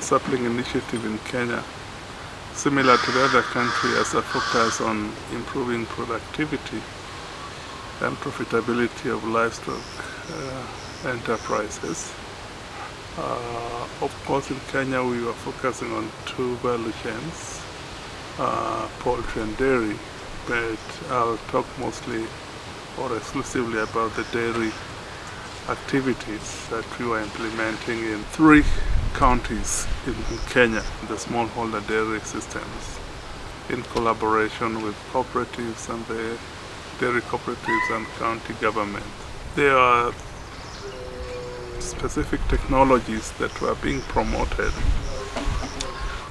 sapling initiative in Kenya, similar to the other country, as a focus on improving productivity and profitability of livestock uh, enterprises. Uh, of course, in Kenya, we were focusing on two value chains, uh, poultry and dairy, but I'll talk mostly or exclusively about the dairy activities that we were implementing in three counties in Kenya, the smallholder dairy systems, in collaboration with cooperatives and the dairy cooperatives and county government. There are specific technologies that were being promoted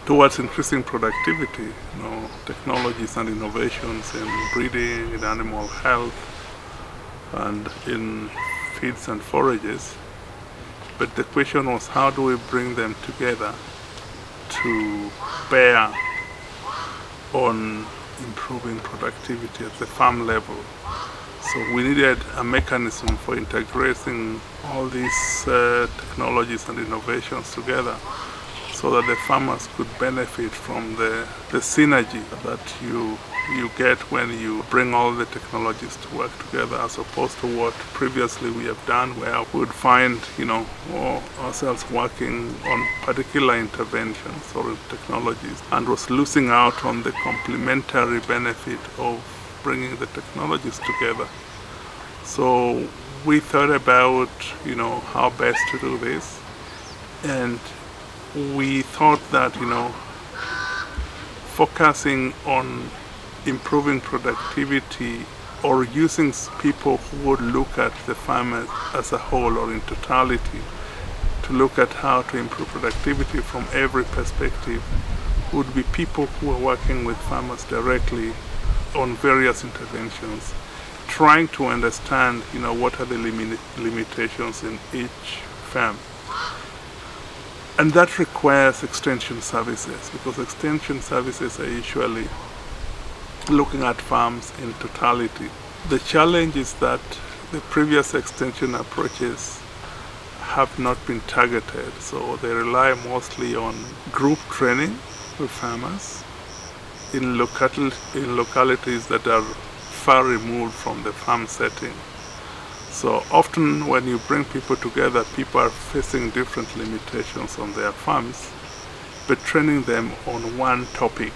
towards increasing productivity, you know, technologies and innovations in breeding, in animal health, and in feeds and forages. But the question was how do we bring them together to bear on improving productivity at the farm level. So we needed a mechanism for integrating all these uh, technologies and innovations together so that the farmers could benefit from the, the synergy that you you get when you bring all the technologies to work together as opposed to what previously we have done where we would find you know ourselves working on particular interventions or technologies and was losing out on the complementary benefit of bringing the technologies together. So we thought about you know how best to do this and we thought that you know focusing on improving productivity or using people who would look at the farm as, as a whole or in totality to look at how to improve productivity from every perspective would be people who are working with farmers directly on various interventions trying to understand you know what are the limit limitations in each farm. And that requires extension services because extension services are usually looking at farms in totality. The challenge is that the previous extension approaches have not been targeted, so they rely mostly on group training with farmers in, local, in localities that are far removed from the farm setting. So often when you bring people together, people are facing different limitations on their farms, but training them on one topic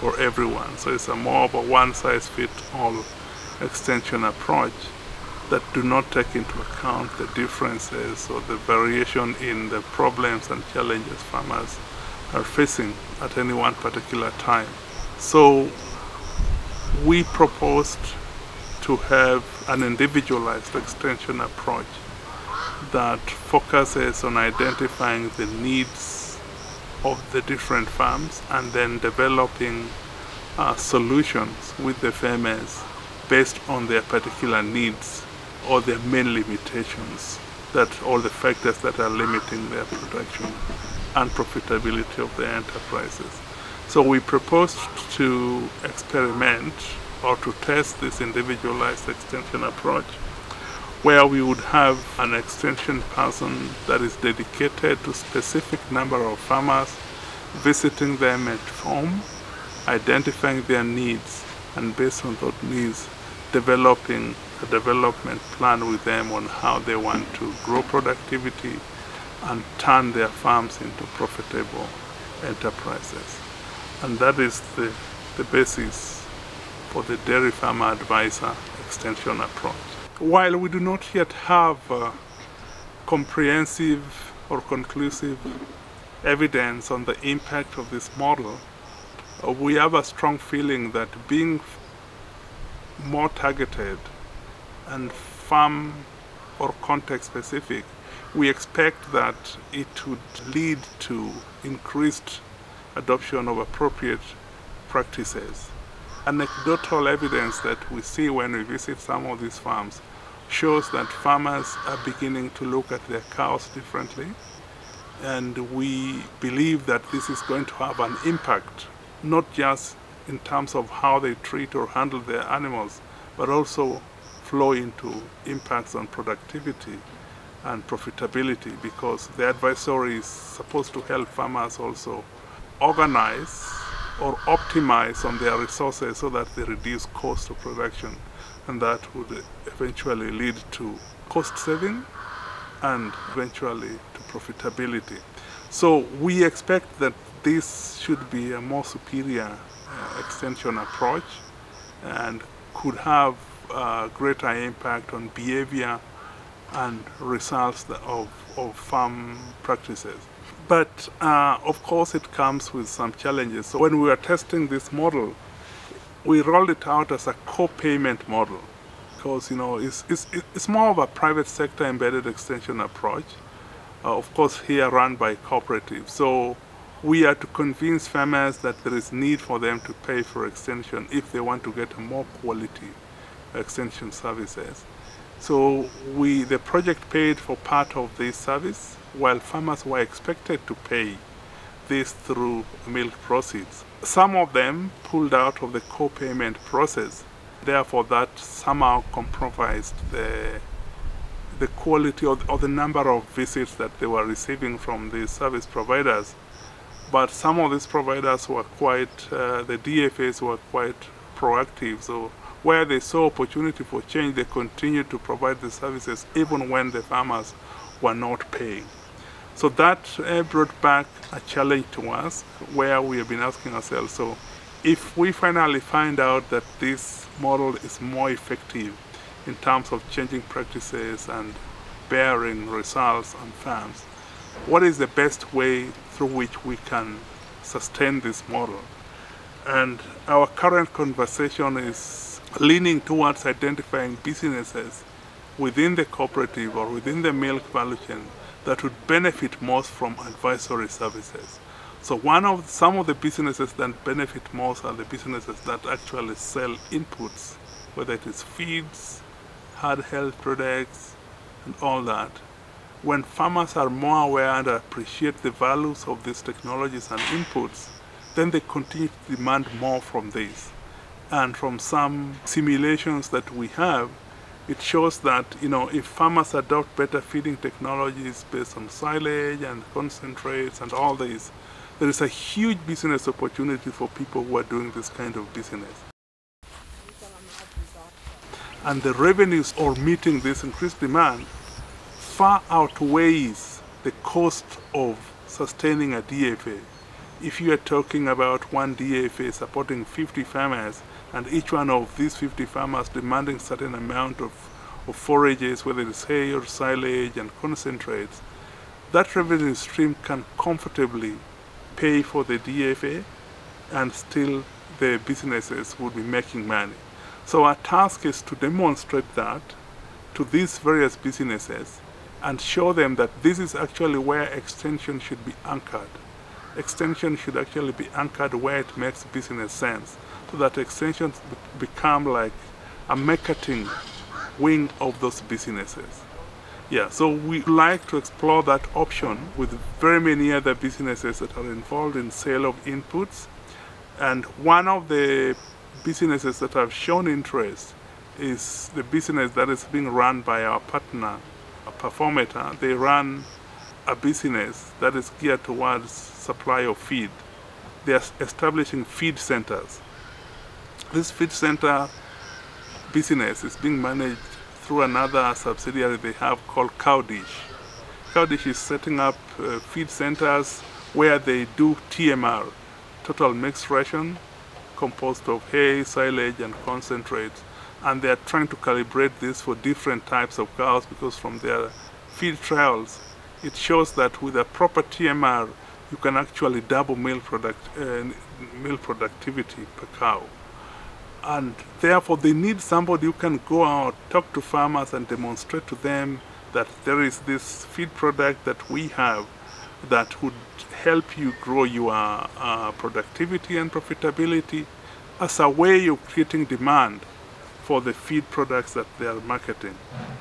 for everyone. So it's a more of a one-size-fits-all extension approach that do not take into account the differences or the variation in the problems and challenges farmers are facing at any one particular time. So we proposed to have an individualized extension approach that focuses on identifying the needs of the different farms and then developing uh, solutions with the farmers based on their particular needs or their main limitations that all the factors that are limiting their production and profitability of their enterprises. So we proposed to experiment or to test this individualized extension approach where we would have an extension person that is dedicated to specific number of farmers, visiting them at home, identifying their needs, and based on those needs, developing a development plan with them on how they want to grow productivity and turn their farms into profitable enterprises. And that is the, the basis for the Dairy Farmer Advisor Extension approach. While we do not yet have uh, comprehensive or conclusive evidence on the impact of this model, uh, we have a strong feeling that being more targeted and farm or context specific, we expect that it would lead to increased adoption of appropriate practices. Anecdotal evidence that we see when we visit some of these farms shows that farmers are beginning to look at their cows differently. And we believe that this is going to have an impact not just in terms of how they treat or handle their animals but also flow into impacts on productivity and profitability because the advisory is supposed to help farmers also organize or optimize on their resources so that they reduce cost of production and that would eventually lead to cost saving and eventually to profitability. So we expect that this should be a more superior uh, extension approach and could have uh, greater impact on behavior and results of, of farm practices. But uh, of course it comes with some challenges. So when we were testing this model, we rolled it out as a co-payment model because you know it's, it's, it's more of a private sector embedded extension approach. Uh, of course here run by cooperatives. So we are to convince farmers that there is need for them to pay for extension if they want to get more quality extension services. So we, the project paid for part of this service while farmers were expected to pay this through milk proceeds. Some of them pulled out of the co-payment process. Therefore, that somehow compromised the, the quality or, or the number of visits that they were receiving from the service providers. But some of these providers were quite, uh, the DFAs were quite proactive. So where they saw opportunity for change, they continued to provide the services even when the farmers were not paying. So that uh, brought back a challenge to us where we have been asking ourselves, so if we finally find out that this model is more effective in terms of changing practices and bearing results on farms, what is the best way through which we can sustain this model? And our current conversation is leaning towards identifying businesses within the cooperative or within the milk value chain that would benefit most from advisory services. So one of some of the businesses that benefit most are the businesses that actually sell inputs, whether it is feeds, herd health products, and all that. When farmers are more aware and appreciate the values of these technologies and inputs, then they continue to demand more from these. And from some simulations that we have, it shows that you know if farmers adopt better feeding technologies based on silage and concentrates and all these, there is a huge business opportunity for people who are doing this kind of business. And the revenues or meeting this increased demand far outweighs the cost of sustaining a DFA. If you are talking about one DFA supporting 50 farmers, and each one of these 50 farmers demanding certain amount of, of forages, whether it's hay or silage and concentrates, that revenue stream can comfortably pay for the DFA and still the businesses would be making money. So our task is to demonstrate that to these various businesses and show them that this is actually where extension should be anchored. Extension should actually be anchored where it makes business sense so that extensions become like a marketing wing of those businesses. Yeah, so we like to explore that option with very many other businesses that are involved in sale of inputs. And one of the businesses that have shown interest is the business that is being run by our partner, a Performata. They run a business that is geared towards supply of feed. They are establishing feed centers this feed center business is being managed through another subsidiary they have called Cowdish. Cowdish is setting up uh, feed centers where they do TMR, total mixed ration, composed of hay, silage, and concentrates. And they are trying to calibrate this for different types of cows because from their feed trials, it shows that with a proper TMR, you can actually double milk, product, uh, milk productivity per cow and therefore they need somebody who can go out, talk to farmers and demonstrate to them that there is this feed product that we have that would help you grow your uh, productivity and profitability as a way of creating demand for the feed products that they are marketing.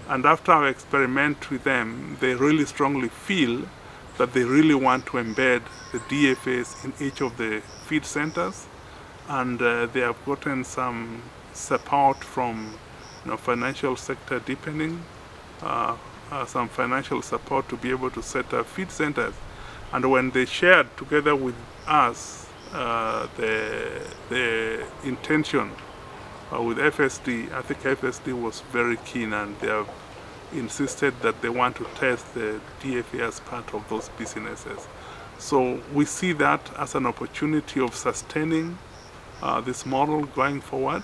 And after I experiment with them, they really strongly feel that they really want to embed the DFAs in each of the feed centers and uh, they have gotten some support from you know, financial sector deepening uh, uh, some financial support to be able to set up feed centers. And when they shared together with us uh, the, the intention uh, with FSD, I think FSD was very keen and they have insisted that they want to test the DFA as part of those businesses. So we see that as an opportunity of sustaining uh, this model going forward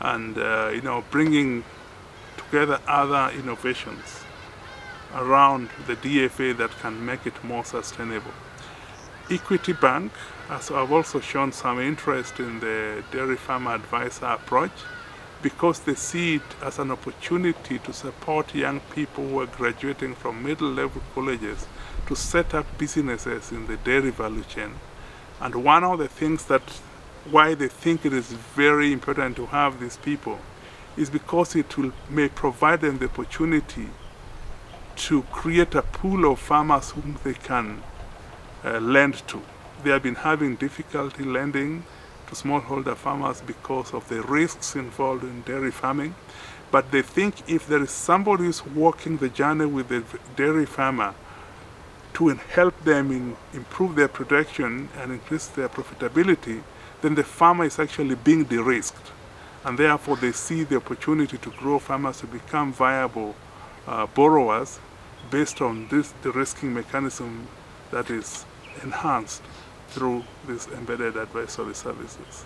and uh, you know bringing together other innovations around the DFA that can make it more sustainable. Equity Bank as I've also shown some interest in the Dairy Farmer Advisor approach because they see it as an opportunity to support young people who are graduating from middle level colleges to set up businesses in the dairy value chain. And one of the things that why they think it is very important to have these people is because it will, may provide them the opportunity to create a pool of farmers whom they can uh, lend to. They have been having difficulty lending to smallholder farmers because of the risks involved in dairy farming. But they think if there is somebody who's walking the journey with the dairy farmer to help them in improve their production and increase their profitability, then the farmer is actually being de-risked. And therefore they see the opportunity to grow farmers to become viable uh, borrowers based on this de-risking mechanism that is enhanced through these embedded advisory services.